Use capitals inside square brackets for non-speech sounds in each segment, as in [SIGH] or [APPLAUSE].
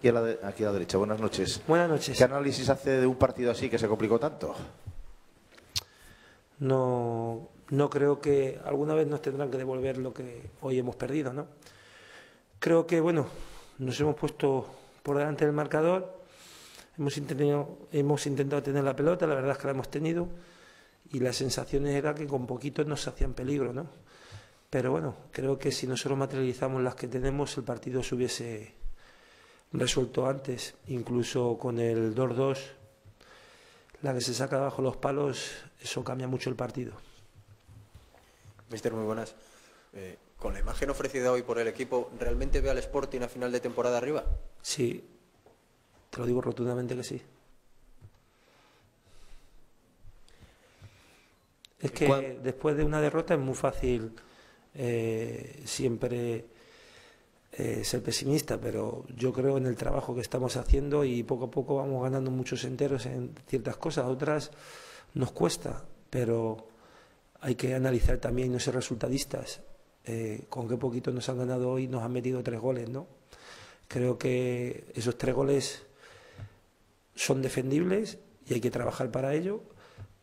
Aquí a, la de- aquí a la derecha, buenas noches. Buenas noches. ¿Qué análisis hace de un partido así que se complicó tanto? No, no creo que alguna vez nos tendrán que devolver lo que hoy hemos perdido, ¿no? Creo que, bueno, nos hemos puesto por delante del marcador, hemos intentado, hemos intentado tener la pelota, la verdad es que la hemos tenido, y las sensaciones era que con poquito nos hacían peligro, ¿no? Pero bueno, creo que si nosotros materializamos las que tenemos, el partido se hubiese resuelto antes, incluso con el 2-2 la que se saca bajo los palos, eso cambia mucho el partido. Mister, muy buenas. Eh, con la imagen ofrecida hoy por el equipo, ¿realmente ve al Sporting a final de temporada arriba? Sí, te lo digo rotundamente que sí. Es que ¿Cuál- después de una derrota es muy fácil eh, siempre eh, ser pesimista, pero yo creo en el trabajo que estamos haciendo y poco a poco vamos ganando muchos enteros en ciertas cosas, otras nos cuesta, pero hay que analizar también no ser resultadistas. Eh, con qué poquito nos han ganado hoy, nos han metido tres goles, ¿no? Creo que esos tres goles son defendibles y hay que trabajar para ello,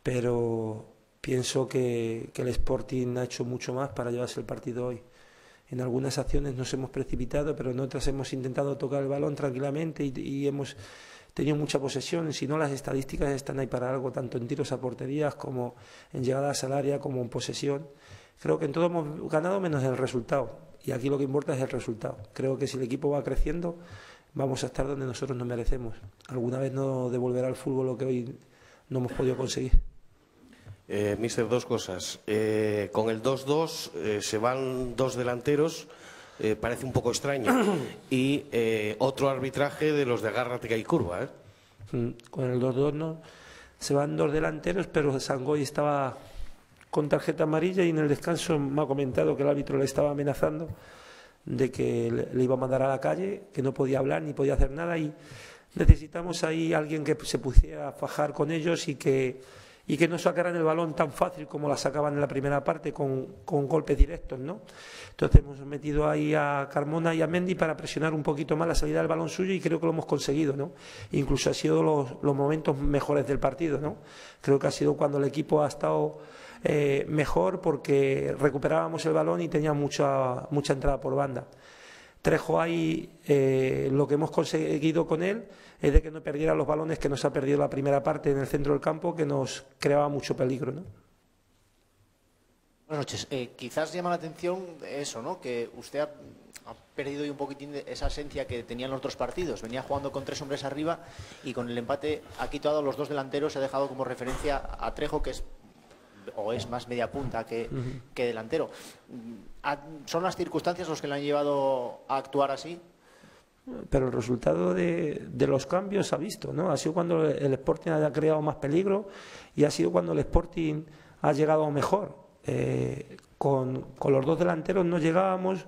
pero pienso que el Sporting ha hecho mucho más para llevarse el partido hoy. En algunas acciones nos hemos precipitado, pero en otras hemos intentado tocar el balón tranquilamente y, hemos tenido mucha posesión. Si no, las estadísticas están ahí para algo, tanto en tiros a porterías como en llegadas al área, como en posesión. Creo que en todo hemos ganado menos el resultado. Y aquí lo que importa es el resultado. Creo que si el equipo va creciendo, vamos a estar donde nosotros nos merecemos. Alguna vez no devolverá al fútbol lo que hoy no hemos podido conseguir. Eh, mister, dos cosas. Eh, con el 2-2 eh, se van dos delanteros, eh, parece un poco extraño. [CLEARS THROAT] Y otro arbitraje de los de agárrate que hay curva. ¿eh? Mm, Con el 2-2 no. Se van dos delanteros, pero Sangoy estaba con tarjeta amarilla y en el descanso me ha comentado que el árbitro le estaba amenazando de que le iba a mandar a la calle, que no podía hablar ni podía hacer nada y necesitamos ahí alguien que se pusiera a fajar con ellos y que, y que no sacaran el balón tan fácil como la sacaban en la primera parte con, con golpes directos, ¿no? Entonces hemos metido ahí a Carmona y a Mendy para presionar un poquito más la salida del balón suyo y creo que lo hemos conseguido, ¿no? Incluso ha sido los, momentos mejores del partido, ¿no? Creo que ha sido cuando el equipo ha estado eh, mejor porque recuperábamos el balón y tenía mucha, mucha entrada por banda. Trejo ahí, eh, lo que hemos conseguido con él es de que no perdiera los balones que nos ha perdido la primera parte en el centro del campo, que nos creaba mucho peligro, ¿no? Buenas noches. Eh, quizás llama la atención eso, ¿no? Que usted ha, ha perdido un poquitín de esa esencia que tenían los otros partidos. Venía jugando con tres hombres arriba y con el empate ha quitado a los dos delanteros ha dejado como referencia a Trejo, que es o es más media punta que, que delantero. Mm, ¿ha- ¿Son las circunstancias los que le han llevado a actuar así? pero el resultado de, de los cambios se ha visto, ¿no? Ha sido cuando el Sporting ha creado más peligro y ha sido cuando el Sporting ha llegado mejor. Eh, con, con los dos delanteros no llegábamos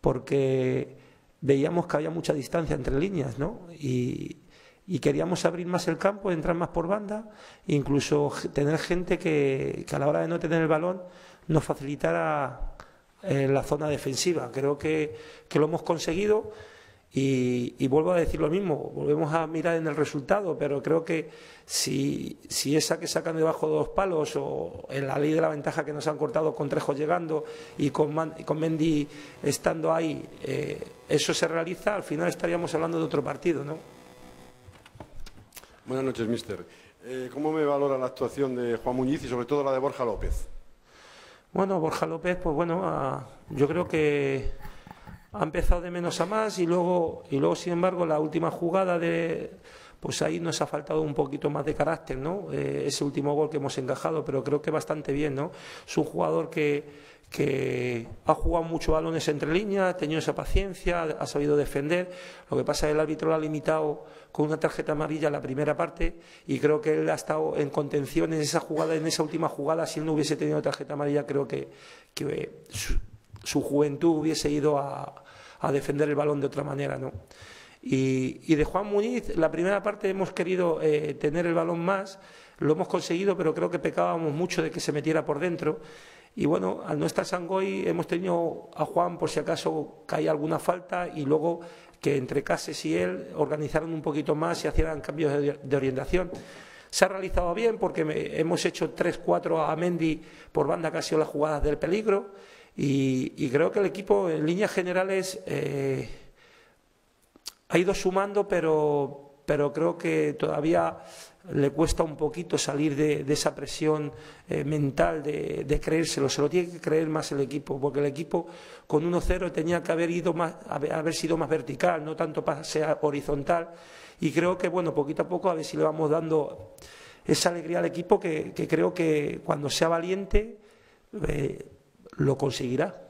porque veíamos que había mucha distancia entre líneas, ¿no? Y, y queríamos abrir más el campo, entrar más por banda, incluso tener gente que, que a la hora de no tener el balón nos facilitara eh, la zona defensiva. Creo que, lo hemos conseguido y, vuelvo a decir lo mismo, volvemos a mirar en el resultado, pero creo que si, si esa que sacan debajo de dos palos o en la ley de la ventaja que nos han cortado con Trejo llegando y con, Man- con Mendy estando ahí, eh, eso se realiza, al final estaríamos hablando de otro partido, ¿no? Buenas noches, mister. Eh, ¿Cómo me valora la actuación de Juan Muñiz y sobre todo la de Borja López? Bueno, Borja López, pues bueno, ah, yo creo que ha empezado de menos a más y luego, y luego sin embargo, la última jugada de, pues ahí nos ha faltado un poquito más de carácter, ¿no? Eh, ese último gol que hemos encajado, pero creo que bastante bien, ¿no? Es un jugador que, que ha jugado mucho balones entre líneas, ha tenido esa paciencia, ha sabido defender. Lo que pasa es que el árbitro lo ha limitado con una tarjeta amarilla la primera parte y creo que él ha estado en contención en esa jugada, en esa última jugada. Si él no hubiese tenido tarjeta amarilla, creo que, su, juventud hubiese ido a, a defender el balón de otra manera, ¿no? Y, y de Juan Muñiz, la primera parte hemos querido eh, tener el balón más, lo hemos conseguido, pero creo que pecábamos mucho de que se metiera por dentro. Y bueno, al no estar Sangoy hemos tenido a Juan por si acaso cae alguna falta y luego que entre Cases y él organizaron un poquito más y hacían cambios de, orientación. Se ha realizado bien porque hemos hecho 3-4 a Mendy por banda que ha sido las jugadas del peligro y, creo que el equipo en líneas generales eh, ha ido sumando pero, pero creo que todavía le cuesta un poquito salir de, esa presión eh, mental de, creérselo. Se lo tiene que creer más el equipo, porque el equipo con 1-0 tenía que haber, ido más, haber, sido más vertical, no tanto pase horizontal. Y creo que, bueno, poquito a poco a ver si le vamos dando esa alegría al equipo que, creo que cuando sea valiente eh, lo conseguirá.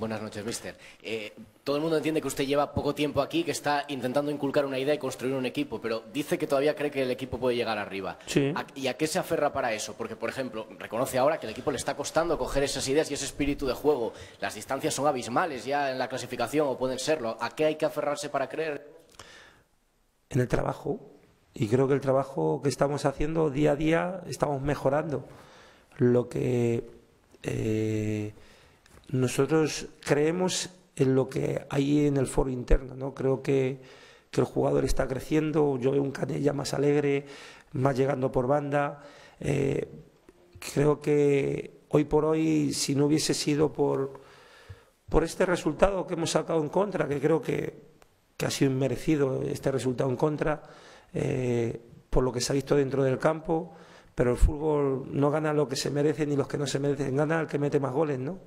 Buenas noches, mister. Eh, todo el mundo entiende que usted lleva poco tiempo aquí, que está intentando inculcar una idea y construir un equipo, pero dice que todavía cree que el equipo puede llegar arriba. Sí. ¿Y a qué se aferra para eso? Porque, por ejemplo, reconoce ahora que el equipo le está costando coger esas ideas y ese espíritu de juego. Las distancias son abismales ya en la clasificación o pueden serlo. ¿A qué hay que aferrarse para creer? En el trabajo. Y creo que el trabajo que estamos haciendo día a día estamos mejorando. Lo que. Eh, nosotros creemos en lo que hay en el foro interno, ¿no? Creo que, el jugador está creciendo, yo veo un Canella más alegre, más llegando por banda. Eh, creo que hoy por hoy, si no hubiese sido por, por este resultado que hemos sacado en contra, que creo que, ha sido inmerecido este resultado en contra, eh, por lo que se ha visto dentro del campo, pero el fútbol no gana lo que se merece ni los que no se merecen, gana el que mete más goles, ¿no?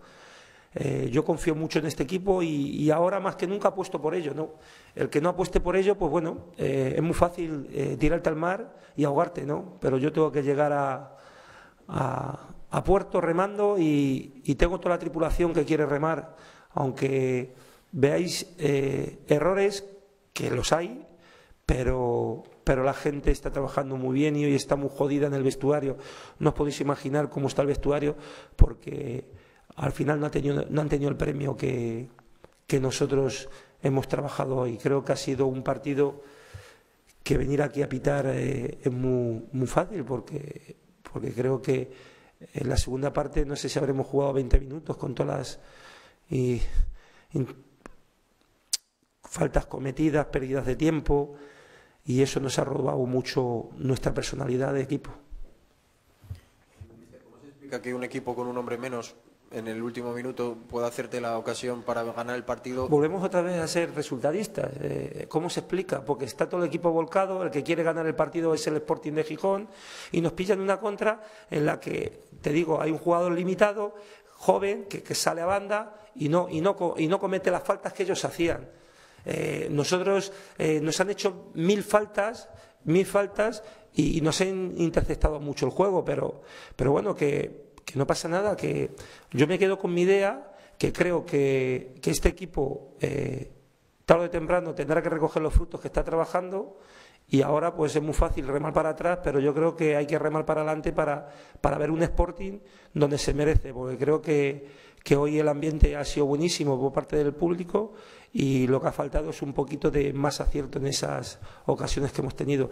Eh, yo confío mucho en este equipo y, ahora más que nunca apuesto por ello. ¿no? El que no apueste por ello, pues bueno, eh, es muy fácil eh, tirarte al mar y ahogarte, ¿no? Pero yo tengo que llegar a, a, puerto remando y, tengo toda la tripulación que quiere remar, aunque veáis errores, que los hay, pero, pero la gente está trabajando muy bien y hoy está muy jodida en el vestuario. No os podéis imaginar cómo está el vestuario porque al final no, han tenido el premio que, nosotros hemos trabajado hoy. Creo que ha sido un partido que venir aquí a pitar eh, es muy, fácil porque, porque creo que en la segunda parte no sé si habremos jugado 20 minutos con todas las faltas cometidas, pérdidas de tiempo y eso nos ha robado mucho nuestra personalidad de equipo. ¿Cómo se explica que un equipo con un hombre menos en el último minuto pueda hacerte la ocasión para ganar el partido. Volvemos otra vez a ser resultadistas. Eh, ¿Cómo se explica? Porque está todo el equipo volcado, el que quiere ganar el partido es el Sporting de Gijón y nos pillan una contra en la que, te digo, hay un jugador limitado, joven, que, sale a banda y no, y, no, y no comete las faltas que ellos hacían. Eh, nosotros eh, nos han hecho mil faltas, mil faltas y, nos han interceptado mucho el juego, pero, pero bueno, que que no pasa nada, que yo me quedo con mi idea, que creo que, este equipo eh, tarde o temprano tendrá que recoger los frutos que está trabajando y ahora pues es muy fácil remar para atrás, pero yo creo que hay que remar para adelante para, para ver un Sporting donde se merece, porque creo que, que hoy el ambiente ha sido buenísimo por parte del público y lo que ha faltado es un poquito de más acierto en esas ocasiones que hemos tenido.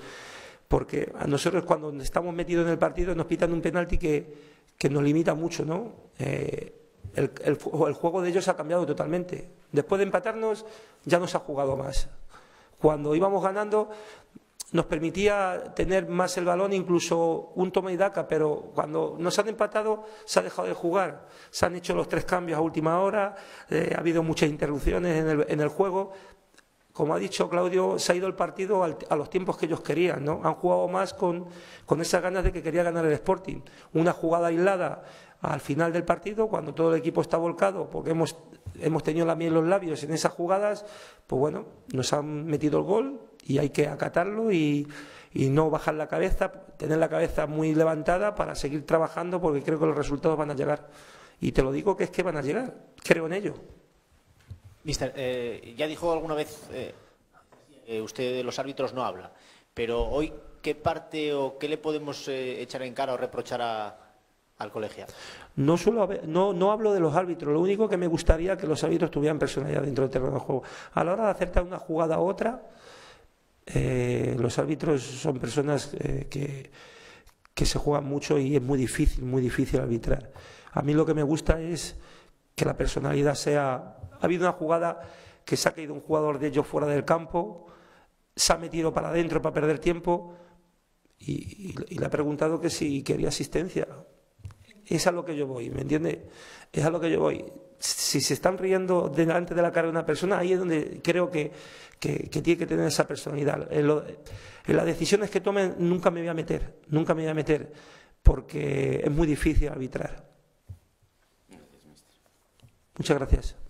Porque a nosotros cuando estamos metidos en el partido nos pitan un penalti que, que nos limita mucho, ¿no? Eh, el, juego de ellos ha cambiado totalmente. Después de empatarnos, ya nos ha jugado más. Cuando íbamos ganando, nos permitía tener más el balón, incluso un toma y daca, pero cuando nos han empatado, se ha dejado de jugar. Se han hecho los tres cambios a última hora, eh, ha habido muchas interrupciones en el juego, como ha dicho Claudio, se ha ido el partido a los tiempos que ellos querían, ¿no? Han jugado más con, con esas ganas de que quería ganar el Sporting. Una jugada aislada al final del partido, cuando todo el equipo está volcado, porque hemos, hemos tenido la miel en los labios en esas jugadas, pues bueno, nos han metido el gol y hay que acatarlo y, y no bajar la cabeza, tener la cabeza muy levantada para seguir trabajando, porque creo que los resultados van a llegar. Y te lo digo que es que van a llegar, creo en ello. Mister, eh, ya dijo alguna vez, eh, usted de los árbitros no habla, pero hoy, ¿qué parte o qué le podemos eh, echar en cara o reprochar al colegiado? No, hablo de los árbitros, lo único que me gustaría que los árbitros tuvieran personalidad dentro del terreno de juego. A la hora de acertar una jugada u otra, los árbitros son personas que se juegan mucho y es muy difícil, muy difícil arbitrar. A mí lo que me gusta es que la personalidad sea... Ha habido una jugada que se ha caído un jugador de ellos fuera del campo, se ha metido para adentro para perder tiempo y, le ha preguntado que si quería asistencia. Es a lo que yo voy, ¿me entiende? Es a lo que yo voy. Si se están riendo delante de la cara de una persona, ahí es donde creo que, tiene que tener esa personalidad. En, las decisiones que tomen nunca me voy a meter, nunca me voy a meter, porque es muy difícil arbitrar. Muchas gracias.